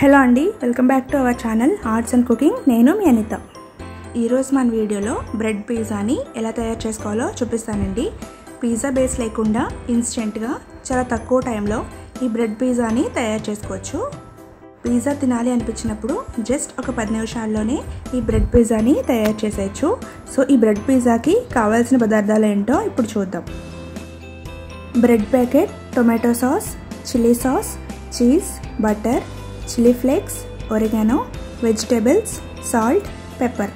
Hello అండి welcome back to our channel arts and cooking. నేను మీ అనిత. ఈరోజు మన వీడియోలో బ్రెడ్ పిజ్జాని ఎలా తయారు చేసుకోవాలో చూపిస్తానండి. పిజ్జా బేస్ లేకుండా ఇన్స్టెంట్గా చాలా తక్కువ టైంలో ఈ బ్రెడ్ పిజ్జాని తయారు చేసుకోవచ్చు. పిజ్జా తినాలి అనిపించినప్పుడు జస్ట్ ఒక పది నిమిషాల్లోనే ఈ బ్రెడ్ పిజ్జాని తయారు చేసేయచ్చు. సో ఈ బ్రెడ్ పిజ్జాకి కావాల్సిన పదార్థాలు ఏంటో ఇప్పుడు చూద్దాం. Bread packet tomato sauce chilli sauce cheese butter chilli flakes oregano vegetables salt pepper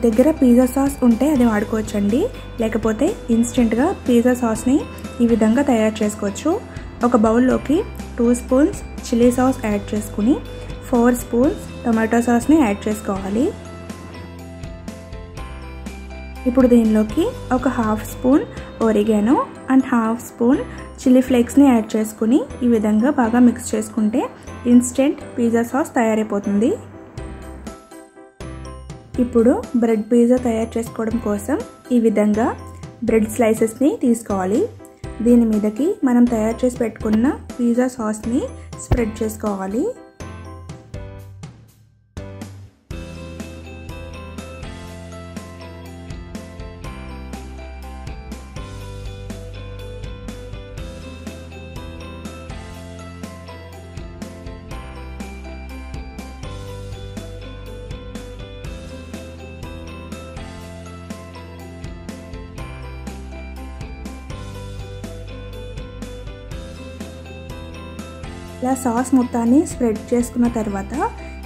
దగ్గర పిజ్జా సాస్ ఉంటే అది వాడుకోవచ్చండి. లేకపోతే ఇన్స్టెంట్గా పిజ్జా సాస్ని ఈ విధంగా తయారు చేసుకోవచ్చు. ఒక బౌల్లోకి two spoons chilli sauce add చేసుకుని ఫోర్ స్పూన్స్ టొమాటో సాస్ని యాడ్ చేసుకోవాలి. ఇప్పుడు దీనిలోకి ఒక half spoon oregano and half spoon chilli ఫ్లేక్స్ని add చేసుకుని ఈ విధంగా బాగా మిక్స్ చేసుకుంటే ఇన్స్టెంట్ పిజ్జా సాస్ తయారైపోతుంది. ఇప్పుడు బ్రెడ్ పిజ్జా తయారు చేసుకోవడం కోసం ఈ విధంగా బ్రెడ్ స్లైసెస్ని తీసుకోవాలి. దీని మీదకి మనం తయారు చేసి పెట్టుకున్న పిజ్జా సాస్ని స్ప్రెడ్ చేసుకోవాలి. ఇలా సాస్ మొత్తాన్ని స్ప్రెడ్ చేసుకున్న తర్వాత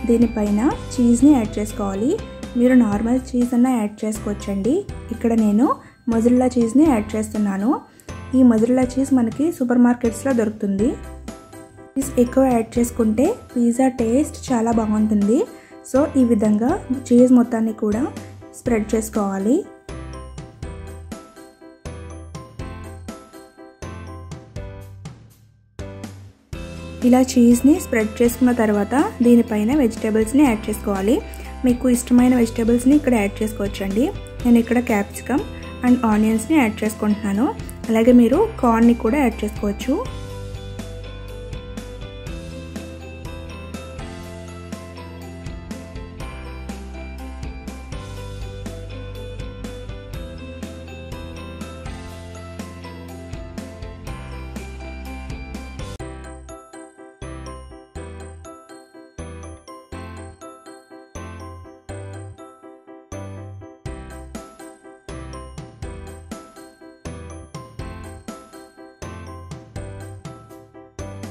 దీనిపైన చీజ్ని యాడ్ చేసుకోవాలి. మీరు నార్మల్ చీజ్ అన్న యాడ్ చేసుకోవచ్చండి. ఇక్కడ నేను మజుల్లా చీజ్ని యాడ్ చేస్తున్నాను. ఈ మజుల్లా చీజ్ మనకి సూపర్ మార్కెట్స్లో దొరుకుతుంది. చీజ్ ఎక్కువ యాడ్ చేసుకుంటే పిజ్జా టేస్ట్ చాలా బాగుంటుంది. సో ఈ విధంగా చీజ్ మొత్తాన్ని కూడా స్ప్రెడ్ చేసుకోవాలి. ఇలా చీజ్ని స్ప్రెడ్ చేసుకున్న తర్వాత దీనిపైన వెజిటేబుల్స్ని యాడ్ చేసుకోవాలి. మీకు ఇష్టమైన వెజిటేబుల్స్ని ఇక్కడ యాడ్ చేసుకోవచ్చండి. నేను ఇక్కడ క్యాప్సికమ్ అండ్ ఆనియన్స్ని యాడ్ చేసుకుంటున్నాను. అలాగే మీరు కార్న్ని కూడా యాడ్ చేసుకోవచ్చు.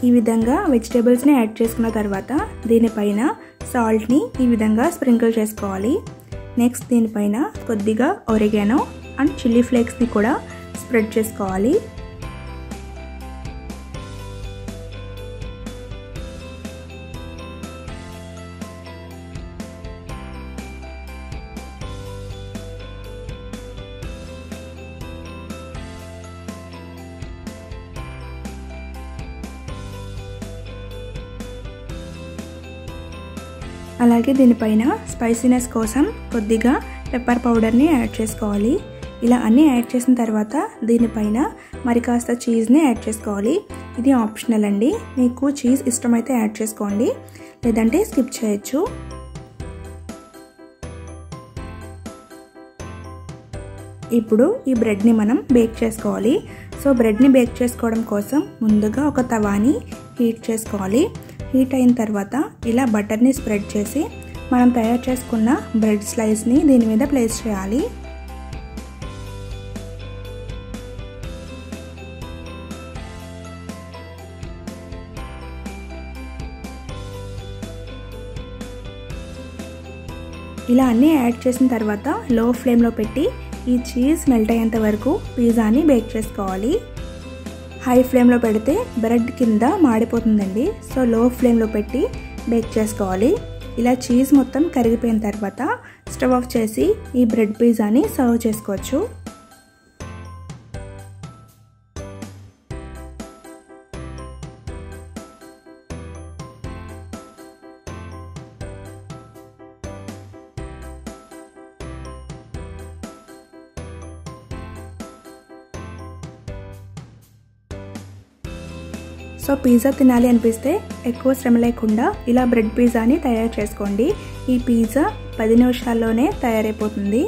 ఈ విధంగా వెజిటేబుల్స్ని యాడ్ చేసుకున్న తర్వాత దీనిపైన సాల్ట్ని ఈ విధంగా స్ప్రింకిల్ చేసుకోవాలి. నెక్స్ట్ దీనిపైన కొద్దిగా ఒరిగానో అండ్ చిల్లీ ఫ్లేక్స్ని కూడా స్ప్రెడ్ చేసుకోవాలి. అలాగే దీనిపైన స్పైసీనెస్ కోసం కొద్దిగా పెప్పర్ పౌడర్ని యాడ్ చేసుకోవాలి. ఇలా అన్నీ యాడ్ చేసిన తర్వాత దీనిపైన మరి కాస్త చీజ్ని యాడ్ చేసుకోవాలి. ఇది ఆప్షనల్ అండి. మీకు చీజ్ ఇష్టమైతే యాడ్ చేసుకోండి. లేదంటే స్కిప్ చేయొచ్చు. ఇప్పుడు ఈ బ్రెడ్ని మనం బేక్ చేసుకోవాలి. సో బ్రెడ్ని బేక్ చేసుకోవడం కోసం ముందుగా ఒక తవాని హీట్ చేసుకోవాలి. హీట్ అయిన తర్వాత ఇలా బటర్ని స్ప్రెడ్ చేసి మనం తయారు చేసుకున్న బ్రెడ్ స్లైస్ని దీని మీద ప్లేస్ చేయాలి. ఇలా అన్నీ యాడ్ చేసిన తర్వాత లో ఫ్లేమ్లో పెట్టి ఈ చీజ్ మెల్ట్ అయ్యేంత వరకు పిజ్జాని బేక్ చేసుకోవాలి. హై ఫ్లేమ్లో పెడితే బ్రెడ్ కింద మాడిపోతుందండి. సో లో ఫ్లేమ్లో పెట్టి బేక్ చేసుకోవాలి. ఇలా చీజ్ మొత్తం కరిగిపోయిన తర్వాత స్టవ్ ఆఫ్ చేసి ఈ బ్రెడ్ పిజ్జాని సర్వ్ చేసుకోవచ్చు. సో పిజ్జా తినాలి అనిపిస్తే ఎక్కువ శ్రమ లేకుండా ఇలా బ్రెడ్ పిజ్జాని తయారు చేసుకోండి. ఈ పిజ్జా పది నిమిషాల్లోనే తయారైపోతుంది.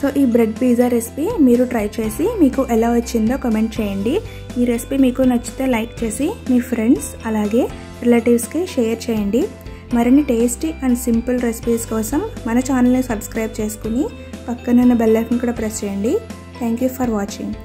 సో ఈ బ్రెడ్ పిజ్జా రెసిపీ మీరు ట్రై చేసి మీకు ఎలా వచ్చిందో కమెంట్ చేయండి. ఈ రెసిపీ మీకు నచ్చితే లైక్ చేసి మీ ఫ్రెండ్స్ అలాగే రిలేటివ్స్కి షేర్ చేయండి. మరిన్ని టేస్టీ అండ్ సింపుల్ రెసిపీస్ కోసం మన ఛానల్ని సబ్స్క్రైబ్ చేసుకుని పక్కనున్న బెల్ ఐకన్ కూడా ప్రెస్ చేయండి. Thank you for watching.